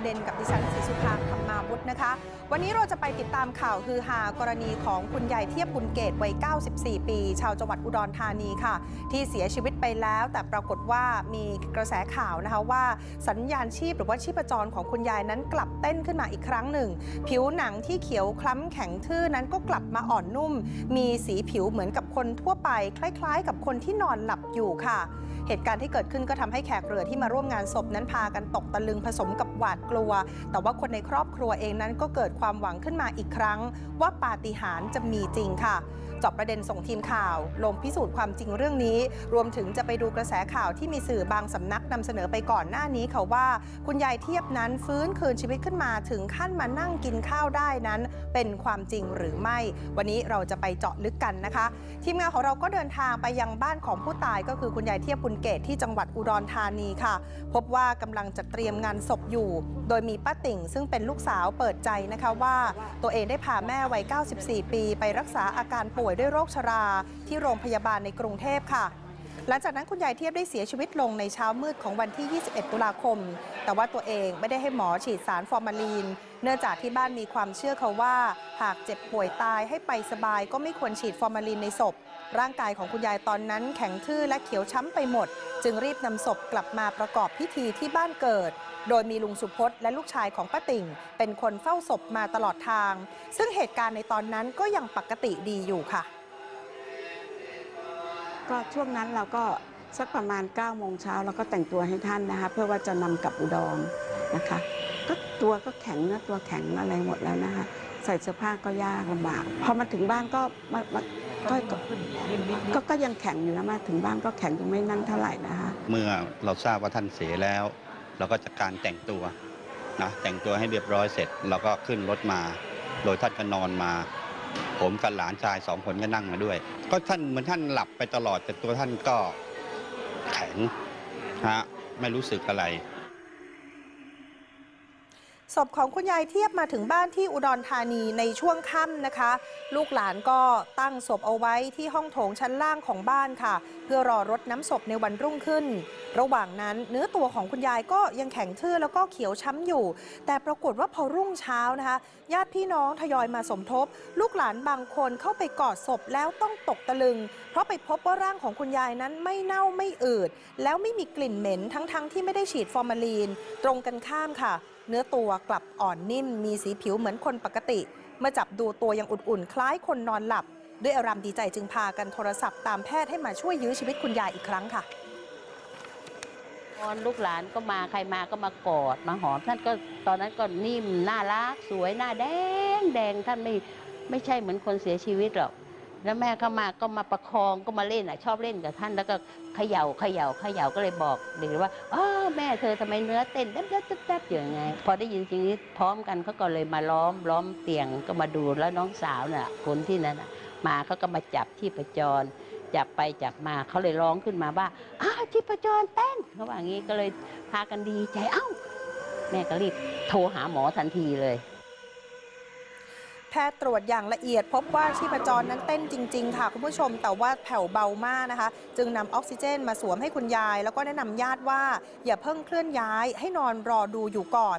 ประเด็นกับดิฉัน นะคะ วันนี้เราจะไปติดตามข่าวฮือฮากรณีของคุณยายเทียบบุญเกตวัย 94 ปี ชาวจังหวัดอุดรธานีค่ะ ที่เสียชีวิตไปแล้ว แต่ปรากฏว่ามีกระแสข่าวนะคะว่าสัญญาณชีพหรือว่าชีพจรของคุณยายนั้นกลับเต้นขึ้นมาอีกครั้งหนึ่ง ผิวหนังที่เขียวคล้ำแข็งทื่อนั้นก็กลับมาอ่อนนุ่ม มีสีผิวเหมือนกับคนทั่วไป คล้าย ๆ กับคนที่นอนหลับอยู่ค่ะ เหตุการณ์ที่เกิดขึ้นก็ทำให้แขกเรือที่มาร่วมงานศพนั้นพากันตกตะลึงผสมกับหวาดกลัว แต่ว่าคนในครอบครัวเองนั้นก็เกิดความหวังขึ้นมาอีกครั้ง ว่าปาฏิหาริย์จะมีจริงค่ะ จอบประเด็นส่งทีมข่าวลงพิสูจน์ความจริงเรื่องนี้ รวมถึงจะไปดูกระแสข่าวที่มีสื่อบางสำนักนำเสนอไปก่อนหน้านี้ค่ะว่า คุณยายเทียบนั้นฟื้นคืนชีวิตขึ้นมาถึงขั้นมานั่งกินข้าวได้นั้น เป็นความจริงหรือไม่ วันนี้เราจะไปเจาะลึกกันนะคะ ทีมงานของเราก็เดินทางไปยังบ้านของผู้ตายก็คือคุณยายเทียบบุญเกตที่จังหวัดอุดรธานีค่ะ พบว่ากำลังจัดเตรียมงานศพอยู่ โดยมีป้าติ่ง ซึ่งเป็นลูกสาวเปิดใจนะคะว่า ตัวเองได้พาแม่วัย 94 ปี ไปรักษาอาการป่วยด้วยโรคชรา ที่โรงพยาบาลในกรุงเทพค่ะ หลังจากนั้นคุณยายเทียบได้เสียชีวิตลงในเช้ามืดของวันที่ 21 ตุลาคม แต่ว่าตัวเองไม่ได้ให้หมอฉีดสารฟอร์มาลีน เนื่องจากที่บ้านมีความเชื่อเขาว่า หากเจ็บป่วยตายให้ไปสบายก็ไม่ควรฉีดฟอร์มาลีนในศพ ร่างกายของคุณยายตอนนั้นแข็งทื่อและเขียวช้ำไปหมด จึงรีบนำศพกลับมาประกอบพิธีที่บ้านเกิด โดยมีลุงสุพจน์และลูกชายของป้าติ่ง เป็นคนเฝ้าศพมาตลอดทาง ซึ่งเหตุการณ์ในตอนนั้นก็ยังปกติดีอยู่ค่ะ ก็ช่วงนั้นเราก็สักประมาณ9ก้าโมงเช้าเราก็แต่งตัวให้ท่านนะคะ เพื่อว่าจะนำกลับอุดรนะคะ ก็ตัวก็แข็งเนื้อตัวแข็งอะไรหมดแล้วนะคะ ใส่เสื้อผ้าก็ยากลำบากพอมาถึงบ้านก็มา ก็ก็ก็ยังแข็งอยู่นะมาถึงบ้านก็แข็งยังไม่นั่นเท่าไหร่นะคะเมื่อเราทราบว่าท่านเสียแล้ว เราก็จัดการแต่งตัวนะแต่งตัวให้เรียบร้อยเสร็จเราก็ขึ้นรถมา โดยท่านก็นอนมา ผมกับหลานชายสองคนก็นั่งมาด้วย ก็ท่านเหมือนท่านหลับไปตลอดแต่ตัวท่านก็แข็งฮะไม่รู้สึกอะไร ศพของคุณยายเทียบมาถึงบ้านที่อุดรธานีในช่วงค่ำนะคะ ลูกหลานก็ตั้งศพเอาไว้ที่ห้องโถงชั้นล่างของบ้านค่ะ เพื่อรอรดน้ำศพในวันรุ่งขึ้น ระหว่างนั้นเนื้อตัวของคุณยายก็ยังแข็งทื่อแล้วก็เขียวช้ำอยู่ แต่ปรากฏว่าพอรุ่งเช้านะคะ ญาติพี่น้องทยอยมาสมทบ ลูกหลานบางคนเข้าไปกอดศพแล้วต้องตกตะลึง เพราะไปพบว่าร่างของคุณยายนั้นไม่เน่าไม่อืดแล้วไม่มีกลิ่นเหม็นทั้งๆที่ไม่ได้ฉีดฟอร์มาลีน ตรงกันข้ามค่ะ เนื้อตัวกลับอ่อนนิ่ม มีสีผิวเหมือนคนปกติ เมื่อจับดูตัวยังอุ่นๆ คล้ายคนนอนหลับ ด้วยอารมณ์ดีใจจึงพากันโทรศัพท์ตามแพทย์ให้มาช่วยยื้อชีวิตคุณยายอีกครั้งค่ะตอนลูกหลานก็มาใครมาก็มากอดมาหอมท่านก็ตอนนั้นก็นิ่มน่ารักสวยหน้าแดงแดงท่านไม่ไม่ใช่เหมือนคนเสียชีวิตหรอก แล้วแม่เข้ามาก็มาประคองก็มาเล่นอะชอบเล่นกับท่านแล้วก็เขย่าเขย่าเขย่าก็เลยบอกเด็กว่าอ๋อแม่เธอทำไมเนื้อเต้นแดบแดบแดบแดบอย่างไง พอได้ยินจริงนี้พร้อมกันเขาก็เลยมาล้อมล้อมเตียงก็มาดูแล้วน้องสาวน่ะคนที่นั้นมาเขาก็มาจับที่ประจรจับไปจับมาเขาเลยร้องขึ้นมาว่าอ้าวชีพจรเต้นเขาว่างี้ก็เลยพากันดีใจเอ้า แม่ก็รีบโทรหาหมอทันทีเลย แพทย์ตรวจอย่างละเอียด พบว่าชีพจรนั้นเต้นจริง ๆ ค่ะคุณผู้ชม แต่ว่าแผ่วเบามากนะคะ จึงนำออกซิเจนมาสวมให้คุณยาย แล้วก็แนะนำญาติว่า อย่าเพิ่งเคลื่อนย้ายให้นอนรอดูอยู่ก่อน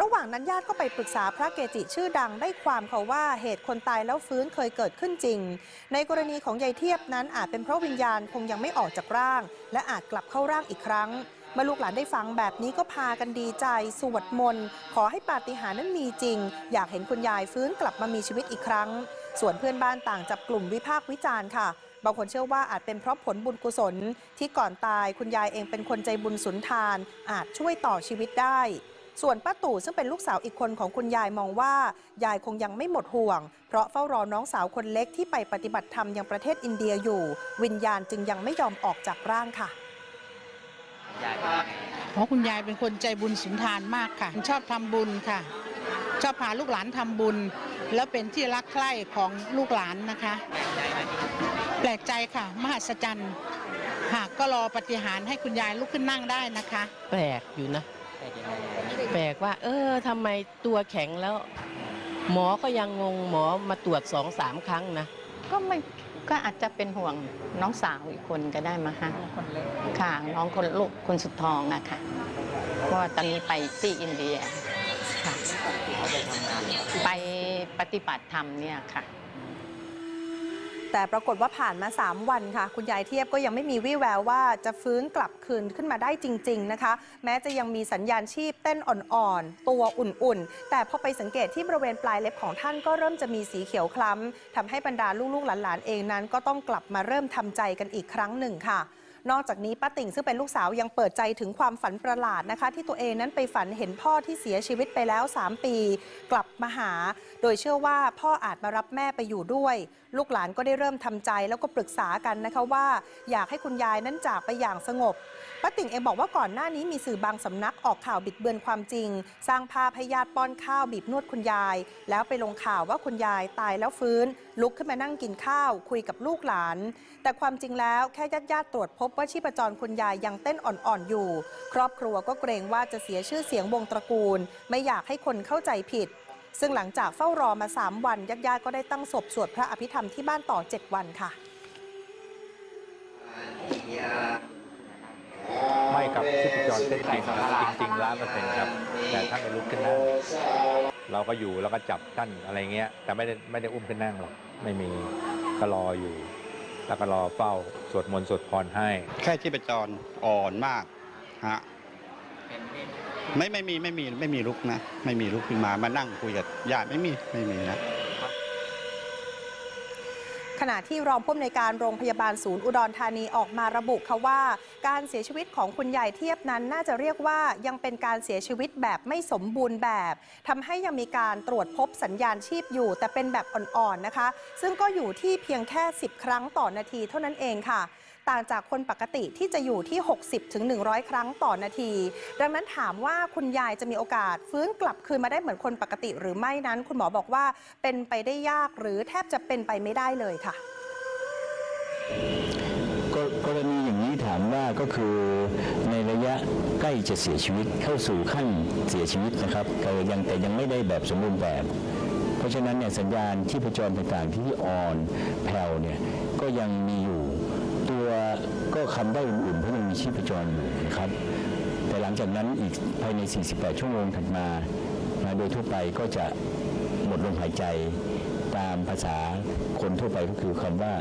ระหว่างนั้นญาติก็ไปปรึกษาพระเกจิชื่อดังได้ความเขาว่าเหตุคนตายแล้วฟื้นเคยเกิดขึ้นจริง ในกรณีของยายเทียบนั้นอาจเป็นเพราะวิญญาณคงยังไม่ออกจากร่าง และอาจกลับเข้าร่างอีกครั้ง เมื่อลูกหลานได้ฟังแบบนี้ก็พากันดีใจสวดมนต์ขอให้ปาฏิหาริย์นั้นมีจริง อยากเห็นคุณยายฟื้นกลับมามีชีวิตอีกครั้ง ส่วนเพื่อนบ้านต่างจับกลุ่มวิพากษ์วิจารณ์ค่ะบางคนเชื่อว่าอาจเป็นเพราะผลบุญกุศล ที่ก่อนตายคุณยายเองเป็นคนใจบุญสุนทาน อาจช่วยต่อชีวิตได้ ส่วนป้าตู่ซึ่งเป็นลูกสาวอีกคนของคุณยายมองว่า ยายคงยังไม่หมดห่วง เพราะเฝ้ารอน้องสาวคนเล็กที่ไปปฏิบัติธรรมยังประเทศอินเดียอยู่ วิญญาณจึงยังไม่ยอมออกจากร่างค่ะ เพราะคุณยายเป็นคนใจบุญสุนทานมากค่ะ ชอบทำบุญค่ะ ชอบพาลูกหลานทำบุญ แล้วเป็นที่รักใคร่ของลูกหลานนะคะ แปลกใจค่ะ มหัศจรรย์หากก็รอปฏิหารย์ให้คุณยายลุกขึ้นนั่งได้นะคะ แปลกอยู่นะ แปลกว่า เออทำไมตัวแข็งแล้ว หมอก็ยังงงหมอมาตรวจสองสามครั้งนะ ก็ไม่ ก็อาจจะเป็นห่วงน้องสาวอีกคนก็ได้มาฮะค่ะน้องคนลูกคนสุดท้องอะค่ะเพราะว่าตอนนี้ไปที่อินเดียไปปฏิบัติธรรมเนี่ยค่ะ แต่ปรากฏว่าผ่านมา 3 วันค่ะ คุณยายเทียบก็ยังไม่มีวี่แววว่าจะฟื้นกลับคืนขึ้นมาได้จริง ๆ นะคะ แม้จะยังมีสัญญาณชีพเต้นอ่อนๆ ตัวอุ่นๆ แต่พอไปสังเกตที่บริเวณปลายเล็บของท่านก็เริ่มจะมีสีเขียวคล้ำทำให้บรรดาลูกๆหลานๆเองนั้น ก็ต้องกลับมาเริ่มทำใจกันอีกครั้งหนึ่งค่ะ นอกจากนี้ป้าติ่งซึ่งเป็นลูกสาวยังเปิดใจถึงความฝันประหลาดนะคะ ที่ตัวเองนั้นไปฝันเห็นพ่อที่เสียชีวิตไปแล้ว 3 ปี กลับมาหา โดยเชื่อว่าพ่ออาจมารับแม่ไปอยู่ด้วย ลูกหลานก็ได้เริ่มทำใจแล้วก็ปรึกษากันนะคะว่า อยากให้คุณยายนั้นจากไปอย่างสงบป้าติ่งเองบอกว่าก่อนหน้านี้มีสื่อบางสำนักออกข่าวบิดเบือนความจริง สร้างภาพให้ญาติป้อนข้าวบีบนวดคุณยาย แล้วไปลงข่าวว่าคุณยายตายแล้วฟื้น ลุกขึ้นมานั่งกินข้าว คุยกับลูกหลาน แต่ความจริงแล้วแค่ญาติญาติตรวจพบว่าชีพจรคุณยายยังเต้นอ่อนๆอยู่ ครอบครัวก็เกรงว่าจะเสียชื่อเสียงวงตระกูล ไม่อยากให้คนเข้าใจผิด ซึ่งหลังจากเฝ้ารอมา 3 วันญาติญาติๆก็ได้ตั้งศพสวดพระอภิธรรมที่บ้านต่อ 7 วันค่ะไม่ครับชีพจรเต้นจริงจริงๆล้านเปอร์เซ็นต์ครับ แต่ท่านไม่ลุกขึ้นนั่งเราก็อยู่แล้วก็จับท่านอะไรเงี้ย แต่ไม่ได้ไม่ได้อุ้มขึ้นนั่งหรอกไม่มีก็รออยู่ แล้วก็รอเฝ้าสวดมนต์สวดพรให้ แค่ชีพจรอ่อนมากฮะไม่ไม่มีไม่มีไม่มีลุกนะ ไม่มีลุกขึ้นมามานั่งคุยกับญาติไม่มีไม่มีนะ ขณะที่รองผู้อำนวยการโรงพยาบาลศูนย์อุดรธานีออกมาระบุค่ะว่า การเสียชีวิตของคุณยายเทียบนั้นน่าจะเรียกว่ายังเป็นการเสียชีวิตแบบไม่สมบูรณ์แบบทำให้ยังมีการตรวจพบสัญญาณชีพอยู่ แต่เป็นแบบอ่อนๆนะคะ ซึ่งก็อยู่ที่เพียงแค่ 10 ครั้งต่อนาทีเท่านั้นเองค่ะ ต่างจากคนปกติที่จะอยู่ที่ 60ถึง100 ครั้งต่อนาที ดังนั้นถามว่าคุณยายจะมีโอกาส ฟื้นกลับคืนมาได้เหมือนคนปกติหรือไม่นั้น คุณหมอบอกว่าเป็นไปได้ยากหรือแทบจะเป็นไปไม่ได้เลยค่ะกรกรณีอย่างนี้ถามว่าก็คือในระยะใกล้จะเสียชีวิตเข้าสู่ขั้นเสียชีวิตนะครับก็ยังแต่ยังไม่ได้แบบสมบูรณ์แบบ เพราะฉะนั้นเนี่ยสัญญาณที่ประจรต่างๆที่อ่อนแผ่วเนี่ยก็ยังมีอยู่ ก็คำได้อุ่นๆเพราะยังมีชีพจรอยู่นะครับ แต่หลังจากนั้นอีกภายใน 48 ชั่วโมงถัดมานะโดยทั่วไปก็จะหมดลมหายใจตามภาษาคนทั่วไปก็คือคำว่า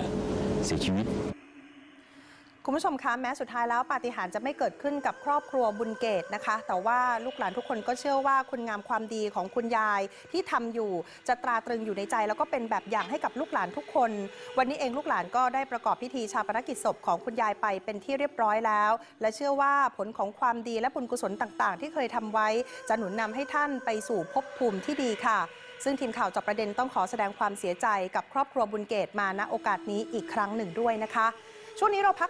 เสียชีวิต คุณผู้ชมคะแม้สุดท้ายแล้วปาฏิหาริย์จะไม่เกิดขึ้นกับครอบครัวบุญเกตนะคะ แต่ว่าลูกหลานทุกคนก็เชื่อว่าคุณงามความดีของคุณยายที่ทำอยู่จะตราตรึงอยู่ในใจ แล้วก็เป็นแบบอย่างให้กับลูกหลานทุกคน วันนี้เองลูกหลานก็ได้ประกอบพิธีชาปนกิจศพของคุณยายไปเป็นที่เรียบร้อยแล้ว และเชื่อว่าผลของความดีและบุญกุศลต่างๆ ที่เคยทำไว้ จะหนุนนำให้ท่านไปสู่ภพภูมิที่ดีค่ะ ซึ่งทีมข่าวจอบประเด็นต้องขอแสดงความเสียใจกับครอบครัวบุญเกตมาณโอกาสนี้อีกครั้งหนึ่งด้วยนะคะ ช่วงนี้เราพัก